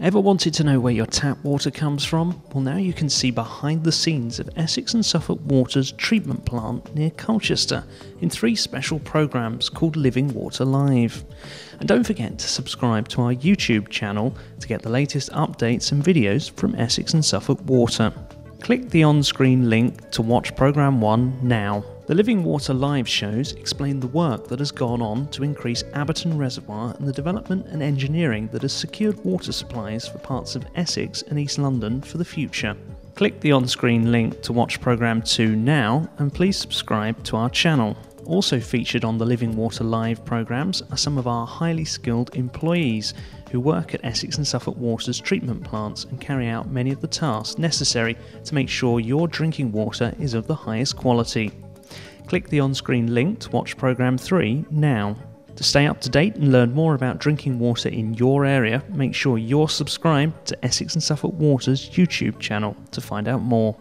Ever wanted to know where your tap water comes from? Well, now you can see behind the scenes of Essex and Suffolk Water's treatment plant near Colchester in three special programmes called Living Water Live. And don't forget to subscribe to our YouTube channel to get the latest updates and videos from Essex and Suffolk Water. Click the on screen link to watch Programme 1 now. The Living Water Live shows explain the work that has gone on to increase Abberton Reservoir and the development and engineering that has secured water supplies for parts of Essex and East London for the future. Click the on screen link to watch Programme 2 now and please subscribe to our channel. Also featured on the Living Water Live programmes are some of our highly skilled employees who work at Essex and Suffolk Water's treatment plants and carry out many of the tasks necessary to make sure your drinking water is of the highest quality. Click the on screen link to watch Programme 3 now. To stay up to date and learn more about drinking water in your area, make sure you're subscribed to Essex and Suffolk Water's YouTube channel to find out more.